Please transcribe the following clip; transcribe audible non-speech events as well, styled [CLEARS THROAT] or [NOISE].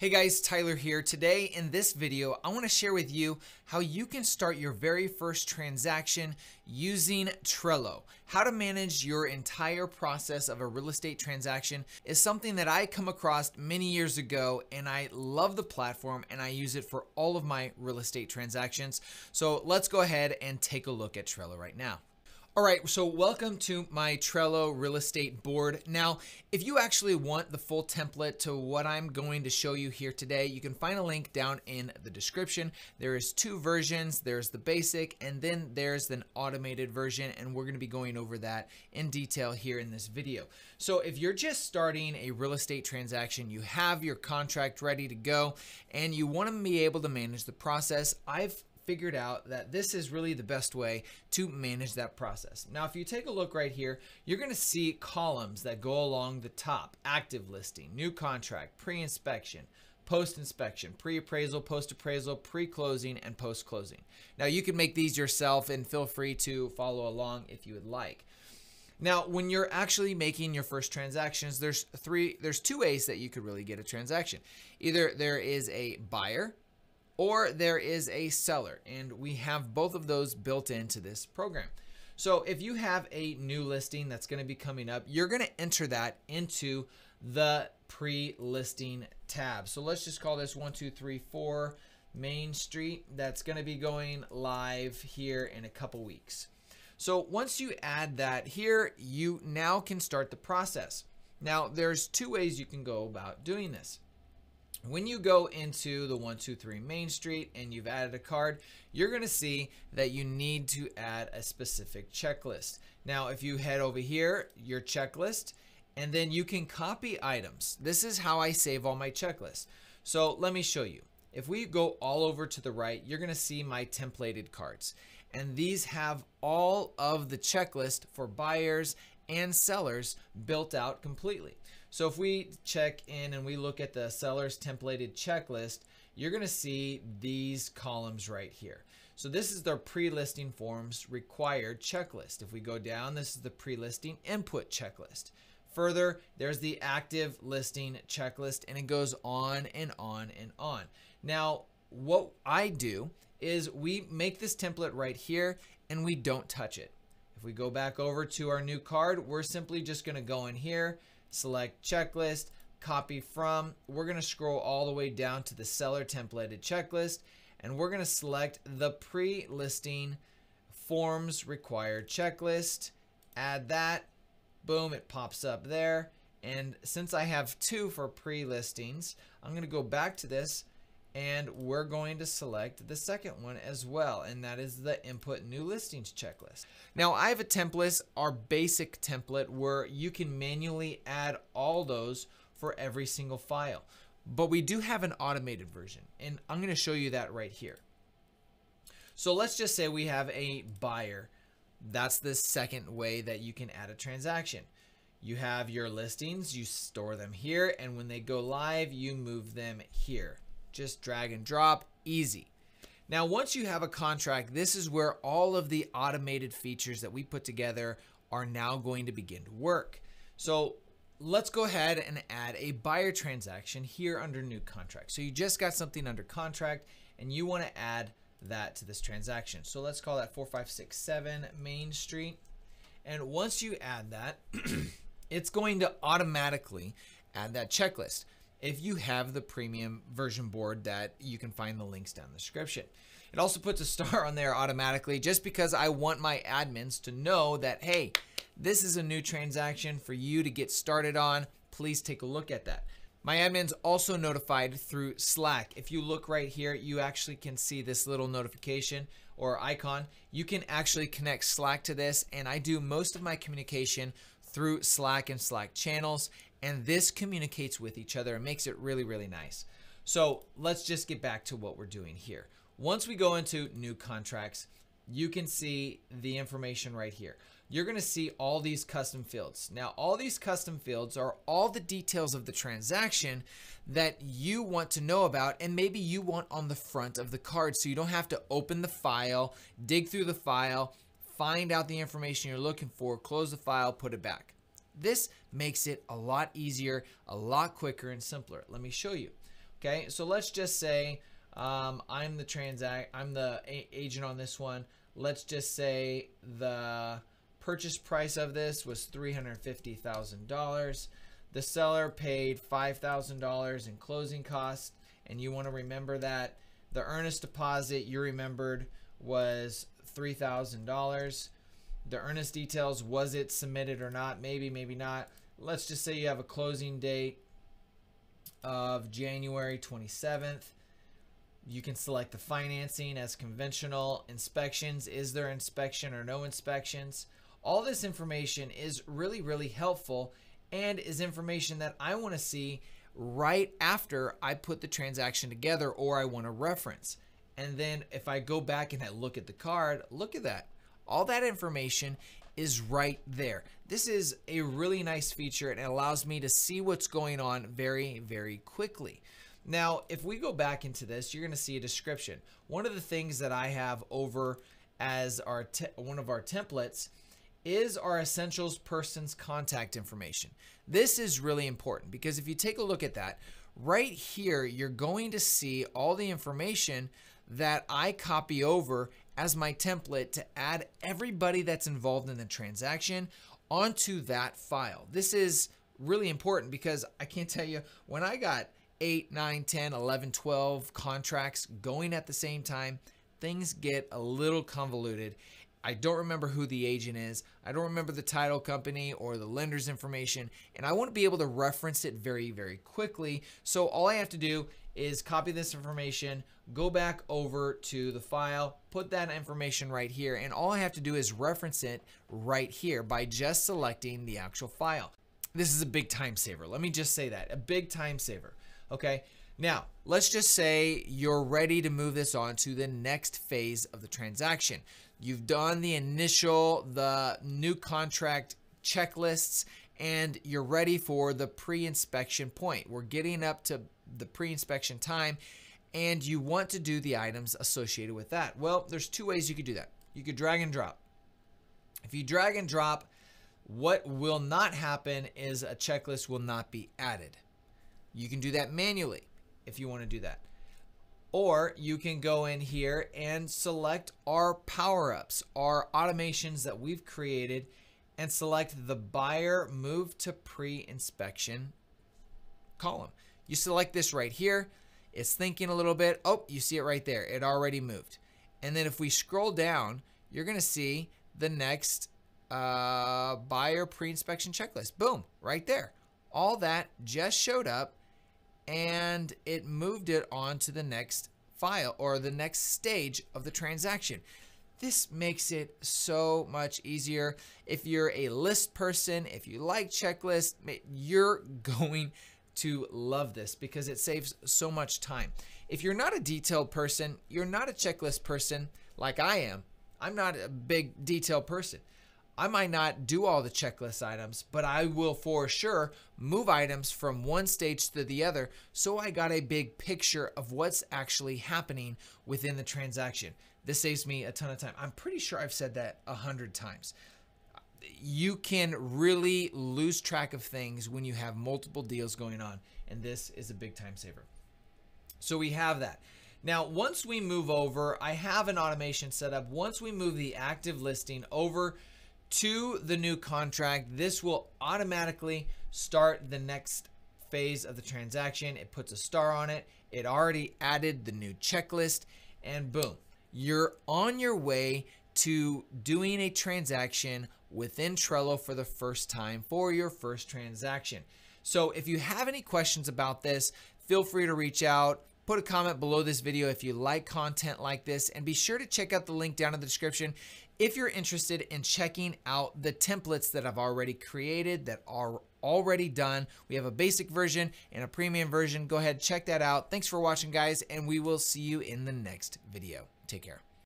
Hey guys, Tyler here. Today in this video, I want to share with you how you can start your very first transaction using Trello. How to manage your entire process of a real estate transaction is something that I come across many years ago and I love the platform and I use it for all of my real estate transactions. So let's go ahead and take a look at Trello right now. All right, so welcome to my Trello real estate board. Now, if you actually want the full template to what I'm going to show you here today, you can find a link down in the description. There is two versions. There's the basic and then there's an automated version and we're gonna be going over that in detail here in this video. So if you're just starting a real estate transaction, you have your contract ready to go and you wanna be able to manage the process, I've figured out that this is really the best way to manage that process. Now, if you take a look right here, you're going to see columns that go along the top, active listing, new contract, pre-inspection, post-inspection, pre-appraisal, post-appraisal, pre-closing, and post-closing. Now, you can make these yourself and feel free to follow along if you would like. Now, when you're actually making your first transactions, there's three, there's two ways that you could really get a transaction. Either there is a buyer or there is a seller. And we have both of those built into this program. So if you have a new listing that's going to be coming up, you're going to enter that into the pre-listing tab. So let's just call this 1234 Main Street. That's going to be going live here in a couple weeks. So once you add that here, you now can start the process. Now there's two ways you can go about doing this. When you go into the 123 Main Street and you've added a card, you're going to see that you need to add a specific checklist. Now, if you head over here, your checklist, and then you can copy items. This is how I save all my checklists. So let me show you. If we go all over to the right, you're going to see my templated cards. And these have all of the checklist for buyers and sellers built out completely. So if we check in and we look at the seller's templated checklist, you're going to see these columns right here. So this is their pre-listing forms required checklist. If we go down, this is the pre-listing input checklist. Further, there's the active listing checklist and it goes on and on and on. Now, what I do is we make this template right here and we don't touch it. If we go back over to our new card, we're simply just going to go in here, select checklist, copy from. We're going to scroll all the way down to the seller templated checklist and we're going to select the pre-listing forms required checklist. Add that. Boom, it pops up there. And since I have two for pre-listings, I'm going to go back to this and we're going to select the second one as well and that is the input new listings checklist. Now i have a template our basic template where you can manually add all those for every single file. But we do have an automated version and i'm going to show you that right here. So let's just say we have a buyer. That's the second way that you can add a transaction. You have your listings you store them here and when they go live you move them here just drag and drop, easy. Now, once you have a contract, this is where all of the automated features that we put together are now going to begin to work. So let's go ahead and add a buyer transaction here under new contract. So you just got something under contract and you want to add that to this transaction. So let's call that 4567 Main Street. And once you add that, [CLEARS THROAT] it's going to automatically add that checklist if you have the premium version board that you can find the links down the description. It also puts a star [LAUGHS] on there automatically just because I want my admins to know that, hey, this is a new transaction for you to get started on. Please take a look at that. My admin's also notified through Slack. If you look right here, you actually can see this little notification or icon. You can actually connect Slack to this, and I do most of my communication through Slack and Slack channels and this communicates with each other and makes it really, really nice. So let's just get back to what we're doing here. Once we go into new contracts, you can see the information right here. You're going to see all these custom fields. Now, all these custom fields are all the details of the transaction that you want to know about and maybe you want on the front of the card so you don't have to open the file, dig through the file, find out the information you're looking for, close the file, put it back. This makes it a lot easier, a lot quicker and simpler. Let me show you. Okay, so let's just say um, I'm the transact, I'm the agent on this one. Let's just say the purchase price of this was $350,000. The seller paid $5,000 in closing costs, and you want to remember that the earnest deposit you remembered was $3,000. The earnest details, was it submitted or not? Maybe, maybe not. Let's just say you have a closing date of January 27th. You can select the financing as conventional inspections. Is there inspection or no inspections? All this information is really, really helpful and is information that I want to see right after I put the transaction together or I want to reference. And then if I go back and I look at the card, look at that. All that information is right there. This is a really nice feature and it allows me to see what's going on very, very quickly. Now, if we go back into this, you're going to see a description. One of the things that I have over as our one of our templates is our essentials person's contact information. This is really important because if you take a look at that, right here, you're going to see all the information that I copy over as my template to add everybody that's involved in the transaction onto that file. This is really important because I can't tell you when I got 8, 9, 10, 11, 12 contracts going at the same time, things get a little convoluted I don't remember who the agent is. I don't remember the title company or the lender's information. And I want to be able to reference it very, very quickly. So all I have to do is copy this information, go back over to the file, put that information right here. And all I have to do is reference it right here by just selecting the actual file. This is a big time saver. Let me just say that a big time saver. Okay. Now, let's just say you're ready to move this on to the next phase of the transaction. You've done the initial, the new contract checklists, and you're ready for the pre-inspection point. We're getting up to the pre-inspection time, and you want to do the items associated with that. Well, there's two ways you could do that. You could drag and drop. If you drag and drop, what will not happen is a checklist will not be added. You can do that manually if you want to do that. Or you can go in here and select our power-ups, our automations that we've created, and select the buyer move to pre-inspection column. You select this right here. It's thinking a little bit. Oh, you see it right there. It already moved. And then if we scroll down, you're going to see the next uh, buyer pre-inspection checklist. Boom, right there. All that just showed up and it moved it on to the next file or the next stage of the transaction. This makes it so much easier. If you're a list person, if you like checklists, you're [LAUGHS] going to love this because it saves so much time. If you're not a detailed person, you're not a checklist person like I am. I'm not a big detailed person. I might not do all the checklist items, but I will for sure move items from one stage to the other so I got a big picture of what's actually happening within the transaction. This saves me a ton of time. I'm pretty sure I've said that a hundred times. You can really lose track of things when you have multiple deals going on, and this is a big time saver. So we have that. Now, once we move over, I have an automation set up. Once we move the active listing over to the new contract, this will automatically start the next phase of the transaction. It puts a star on it. It already added the new checklist and boom, you're on your way to doing a transaction within Trello for the first time for your first transaction. So if you have any questions about this, feel free to reach out. Put a comment below this video if you like content like this and be sure to check out the link down in the description if you're interested in checking out the templates that I've already created that are already done. We have a basic version and a premium version. Go ahead, check that out. Thanks for watching guys and we will see you in the next video. Take care.